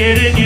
get it